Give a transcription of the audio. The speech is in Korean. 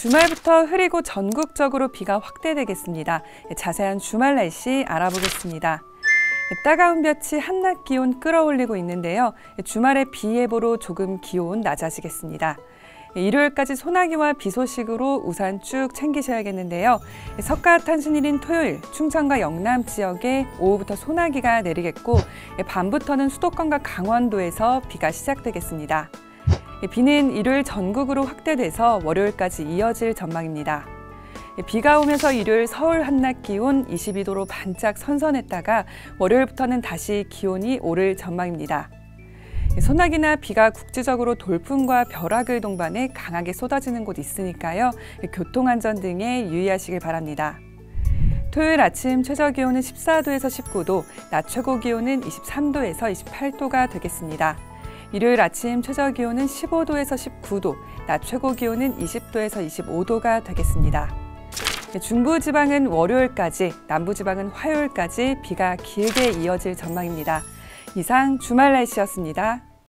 주말부터 흐리고 전국적으로 비가 확대되겠습니다. 자세한 주말 날씨 알아보겠습니다. 따가운 볕이 한낮 기온 끌어올리고 있는데요. 주말에 비 예보로 조금 기온 낮아지겠습니다. 일요일까지 소나기와 비 소식으로 우산 쭉 챙기셔야겠는데요. 석가탄신일인 토요일 충청과 영남 지역에 오후부터 소나기가 내리겠고 밤부터는 수도권과 강원도에서 비가 시작되겠습니다. 비는 일요일 전국으로 확대돼서 월요일까지 이어질 전망입니다. 비가 오면서 일요일 서울 한낮 기온 22도로 반짝 선선했다가 월요일부터는 다시 기온이 오를 전망입니다. 소나기나 비가 국지적으로 돌풍과 벼락을 동반해 강하게 쏟아지는 곳 있으니까요. 교통안전 등에 유의하시길 바랍니다. 토요일 아침 최저 기온은 14도에서 19도, 낮 최고 기온은 23도에서 28도가 되겠습니다. 일요일 아침 최저 기온은 15도에서 19도, 낮 최고 기온은 20도에서 25도가 되겠습니다. 중부 지방은 월요일까지, 남부 지방은 화요일까지 비가 길게 이어질 전망입니다. 이상 주말 날씨였습니다.